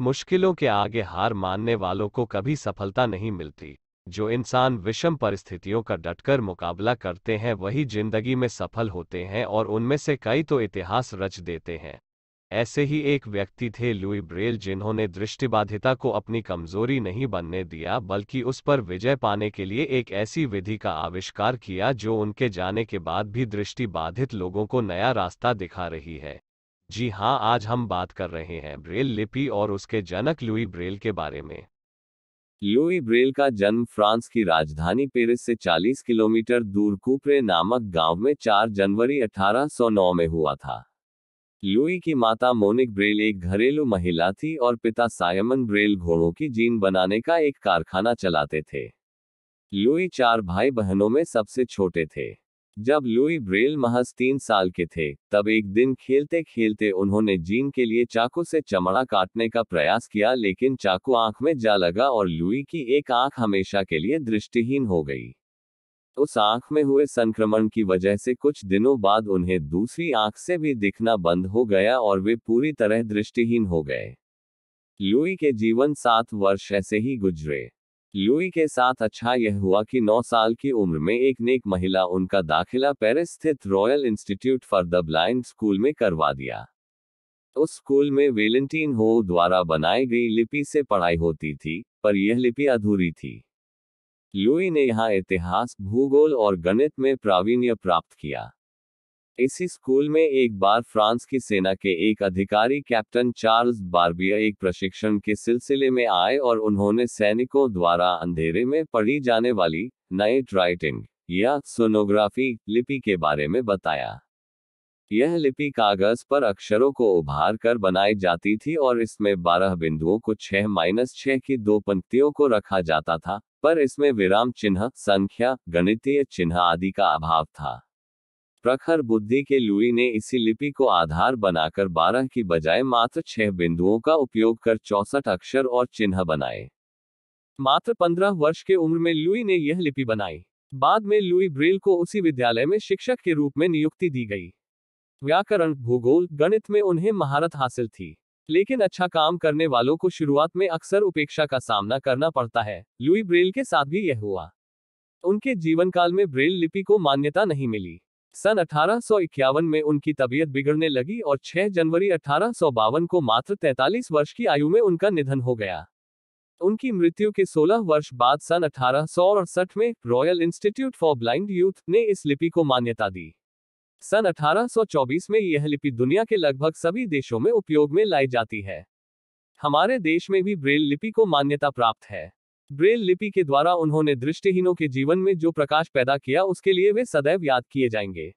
मुश्किलों के आगे हार मानने वालों को कभी सफलता नहीं मिलती। जो इंसान विषम परिस्थितियों का डटकर मुकाबला करते हैं, वही ज़िंदगी में सफल होते हैं और उनमें से कई तो इतिहास रच देते हैं। ऐसे ही एक व्यक्ति थे लुई ब्रेल जिन्होंने दृष्टिबाधिता को अपनी कमज़ोरी नहीं बनने दिया, बल्कि उस पर विजय पाने के लिए एक ऐसी विधि का आविष्कार किया जो उनके जाने के बाद भी दृष्टिबाधित लोगों को नया रास्ता दिखा रही है। जी हाँ आज हम बात कर रहे हैं ब्रेल लिपि और उसके जनक लुई ब्रेल के बारे में। लुई ब्रेल का जन्म फ्रांस की राजधानी पेरिस से 40 किलोमीटर दूर कुपरे नामक गाँव में 4 जनवरी 1809 में हुआ था। लुई की माता मोनिक ब्रेल एक घरेलू महिला थी और पिता सायमन ब्रेल घोड़ों की जीन बनाने का एक कारखाना चलाते थे। लुई चार भाई बहनों में सबसे छोटे थे। जब लुई ब्रेल महज तीन साल के थे, तब एक दिन खेलते खेलते उन्होंने जीन के लिए चाकू से चमड़ा काटने का प्रयास किया, लेकिन चाकू आँख में जा लगा और लुई की एक आँख हमेशा के लिए दृष्टिहीन हो गई। उस आँख में हुए संक्रमण की वजह से कुछ दिनों बाद उन्हें दूसरी आँख से भी दिखना बंद हो गया और वे पूरी तरह दृष्टिहीन हो गए। लुई के जीवन सात वर्ष ऐसे ही गुजरे। लुई के साथ अच्छा यह हुआ कि 9 साल की उम्र में एक नेक महिला उनका दाखिला पेरिस स्थित royal institute for the blind school में करवा दिया। उस स्कूल में वेलेंटीन हो द्वारा बनाई गई लिपि से पढ़ाई होती थी, पर यह लिपि अधूरी थी। लुई ने यहाँ इतिहास, भूगोल और गणित में प्रावीण्य प्राप्त किया। इसी स्कूल में एक बार फ्रांस की सेना के एक अधिकारी कैप्टन चार्ल्स बार्बिया एक प्रशिक्षण के सिलसिले में आए और उन्होंने सैनिकों द्वारा अंधेरे में पढ़ी जाने वाली नाइट राइटिंग या सोनोग्राफी लिपि के बारे में बताया। यह लिपि कागज़ पर अक्षरों को उभार कर बनाई जाती थी और इसमें बारह बिंदुओं को छह माइनस छह की दो पंक्तियों को रखा जाता था, पर इसमें विराम चिन्ह, संख्या, गणितीय चिन्ह आदि का अभाव था। प्रखर बुद्धि के लुई ने इसी लिपि को आधार बनाकर बारह की बजाय मात्र छह बिंदुओं का उपयोग कर चौसठ अक्षर और चिन्ह बनाए। मात्र पंद्रह वर्ष के उम्र में लुई ने यह लिपि बनाई। बाद में लुई ब्रेल को उसी विद्यालय में शिक्षक के रूप में नियुक्ति दी गई। व्याकरण, भूगोल, गणित में उन्हें महारत हासिल थी। लेकिन अच्छा काम करने वालों को शुरुआत में अक्सर उपेक्षा का सामना करना पड़ता है। लुई ब्रेल के साथ भी यह हुआ। उनके जीवन काल में ब्रेल लिपि को मान्यता नहीं मिली। सन अठारह सौ इक्यावन में उनकी तबीयत बिगड़ने लगी और 6 जनवरी अठारह सौ बावन को मात्र 43 वर्ष की आयु में उनका निधन हो गया। उनकी मृत्यु के 16 वर्ष बाद सन अठारह सौ अड़सठ में royal institute for blind youth ने इस लिपि को मान्यता दी। सन 1824 में यह लिपि दुनिया के लगभग सभी देशों में उपयोग में लाई जाती है। हमारे देश में भी ब्रेल लिपि को मान्यता प्राप्त है। ब्रेल लिपि के द्वारा उन्होंने दृष्टिहीनों के जीवन में जो प्रकाश पैदा किया, उसके लिए वे सदैव याद किए जाएँगे।